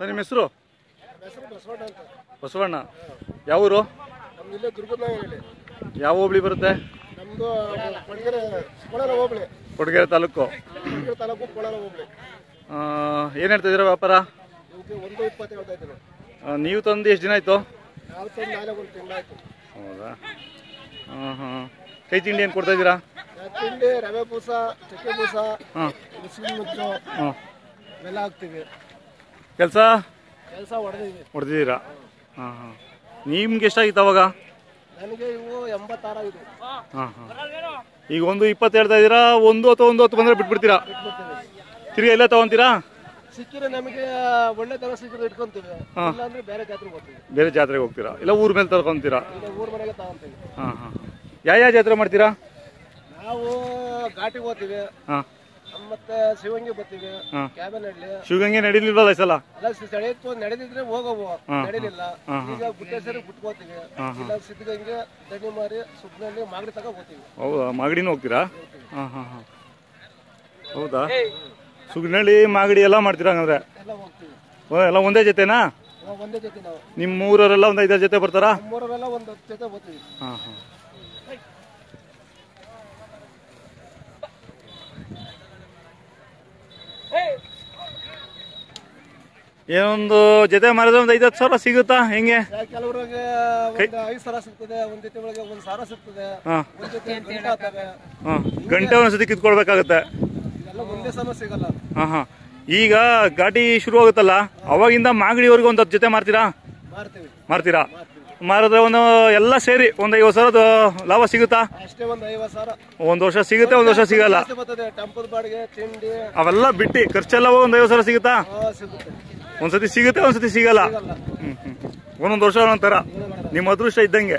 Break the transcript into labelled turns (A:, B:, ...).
A: Sir ನಿಮ್ಮ ಹೆಸರು?
B: ಬಸವಣ್ಣ.
A: ಯಾವ ಊರು? ಯಾವ ಹೋಬಳಿ ಬರುತ್ತೆ?
B: ಕೊಡಗೆರೆ ಕೊಳಲ ಹೋಬಳಿ
A: ಕೊಡಗೆರೆ ತಾಲೂಕು.
B: ಏನ್ ತಾಲೂಕು ಕೊಳಲ ಹೋಬಳಿ
A: ಏನು ಹೇಳ್ತಾ ಇದ್ದೀರಾ ವ್ಯಾಪಾರ? ನೀವು ತಂದು ಎಷ್ಟು ದಿನ ಆಯಿತು? ಹೌದಾ? ಹಾಂ ಹಾಂ. ಕೈ ತಿಂಡಿ ಏನು ಕೊಡ್ತಾ ಇದ್ದೀರಾ?
B: ತಿಂಡಿ ರವೆ ಪೂಸ ಚಕ್ಕೆ ಪೂಸ
A: ಹಾಂ.
B: ಹಾಕ್ತೀವಿ.
A: ಕೆಲಸ?
B: ಕೆಲಸ
A: ಹೊಡೆದಿದ್ದೀರಾ ಹಾಂ ಹಾಂ. ನಿಮ್ಗೆ ಎಷ್ಟಾಗಿತ್ತು ಅವಾಗ?
B: ನನಗೆ ಇವು ಎಂಬತ್ತಾರಾಗಿದ್ದು
A: ಹಾಂ ಹಾಂ. ಈಗ ಒಂದು ಇಪ್ಪತ್ತು ಹೇಳ್ತಾ ಇದ್ದೀರಾ? ಒಂದು ಅಥವಾ ಒಂದು ಹತ್ತು ಬಂದರೆ ಬಿಟ್ಬಿಡ್ತೀರಾ? ತಿರ್ಗಿ ಎಲ್ಲ ತಗೊಂತೀರಾ?
B: ಸಿಕ್ಕಿದ್ರೆ ನಮಗೆ ಒಳ್ಳೆ ತರ ಸಿಕ್ಕಿದ್ರೆ ಇಟ್ಕೊಂತೀವಿ. ಇಲ್ಲಾಂದ್ರೆ ಬೇರೆ ಜಾತ್ರೆಗೆ ಹೋಗ್ತೀವಿ.
A: ಬೇರೆ ಜಾತ್ರೆಗೆ ಹೋಗ್ತೀರಾ? ಇಲ್ಲ ಊರ ಮೇಲೆ ತಗೊಂತೀರಾ
B: ಇಲ್ಲ ಊರ್ ಮನೆಗೆ ತಗೊಂತೀವಿ.
A: ಹಾಂ ಹಾಂ ಯಾವ ಯಾವ ಜಾತ್ರೆ ಮಾಡ್ತೀರಾ?
B: ನಾವು ಘಾಟಿಗೆ ಹೋಗ್ತೀವಿ.
A: ಹಾಂ.
B: ಮತ್ತೆ ಶಿವಂಗಿ ಕ್ಯಾಬನಹಳ್ಳಿ
A: ಶಿವಗಂಗೆ ನಡೀಲಿಲ್ವಲ್ಲ ಈ ಸಲ?
B: ಅಲ್ಲ ನಡೆದಿದ್ರೆ ಹೋಗವು. ನಡೀಲಿಲ್ಲ. ಈಗ ಸೇರಿ ಬಿಟ್ಕೋತೀವಿ. ಇಲ್ಲ ಸಿದ್ಧಗಂಗೆ ದಣ್ಣಿ ಮಾರಿ ಸುಬ್ನಲ್ಲಿ ಮಾಗಡಿ ತಗ ಹೋಗ್ತೀವಿ.
A: ಹೌದಾ? ಮಾಗಡಿನೂ ಹೋಗ್ತೀರಾ? ಹಾಂ ಹಾಂ ಹಾಂ. ಹೌದಾ? ಸುಗ್ನಳ್ಳಿ ಮಾಗಡಿ ಎಲ್ಲ ಮಾಡ್ತೀರಾ ಹಂಗಂದ್ರೆ?
B: ಎಲ್ಲ ಹೋಗ್ತೀವಿ.
A: ಓ, ಎಲ್ಲ ಒಂದೇ ಜೊತೆನಾ?
B: ನಾವು ಒಂದೇ ಜೊತೆ ನಾವು.
A: ನಿಮ್ಮ ಊರವರೆಲ್ಲ ಒಂದು ಐದಾರು ಜೊತೆ ಬರ್ತಾರಾ?
B: ಮೂರರೆಲ್ಲ ಒಂದು ಜೊತೆ ಹೋಗ್ತೀವಿ.
A: ಹಾಂ ಹಾಂ. ಏನೊಂದು ಜೊತೆ ಮಾರಿದ್ರೆ ಒಂದು ಐದತ್ತು ಸಾವಿರ ಸಿಗುತ್ತಾ? ಹೆಂಗೆ?
B: ಕೆಲವ್ರಿಗೆ ಐದು ಸಾವಿರ ಸಿಗ್ತದೆ ಒಂದ್ ಜೊತೆ ಒಳಗೆ ಒಂದ್ ಸಾವಿರ ಸಿಗ್ತದೆ.
A: ಹಾಂ.
B: ಒಂದ್ ಜೊತೆ ಗಂಟೆ
A: ಒಂದ್ಸತಿ ಕಿತ್ಕೊಳ್ಬೇಕಾಗತ್ತೆ.
B: ಇದೆಲ್ಲ ಒಂದೇ ಸಮ ಸಿಗಲ್ಲ.
A: ಹಾಂ ಹಾಂ. ಈಗ ಗಾಡಿ ಶುರು ಆಗುತ್ತಲ್ಲ? ಅವಾಗಿಂದ ಮಾಗಡಿವರೆಗೂ ಒಂದು ಹತ್ತು ಜೊತೆ ಮಾರ್ತೀರಾ? ಮಾರ್ತೀರಾ? ಮಾರಿದ್ರೆ ಒಂದು ಎಲ್ಲ ಸೇರಿ ಒಂದು ಐವತ್ತು ಸಾವಿರದ ಲಾಭ ಸಿಗುತ್ತಾ?
B: ಒಂದ್
A: ವರ್ಷ ಸಿಗುತ್ತೆ ಒಂದು ವರ್ಷ ಸಿಗಲ್ಲ. ಅವೆಲ್ಲ ಬಿಟ್ಟು ಖರ್ಚೆಲ್ಲ ಒಂದ್ ಐವತ್ತು ಸಾವಿರ ಸಿಗುತ್ತೆ. ಒಂದ್ಸತಿ ಸಿಗುತ್ತೆ ಒಂದ್ಸತಿ ಸಿಗಲ್ಲ. ಹ್ಮ್ ಒಂದೊಂದು ವರ್ಷ ಒಂದೊಂಥರ ನಿಮ್ಮ ಅದೃಷ್ಟ ಇದ್ದಂಗೆ.